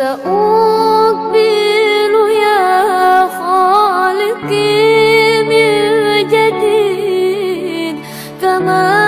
سأقبل يا خالقي من جديد كما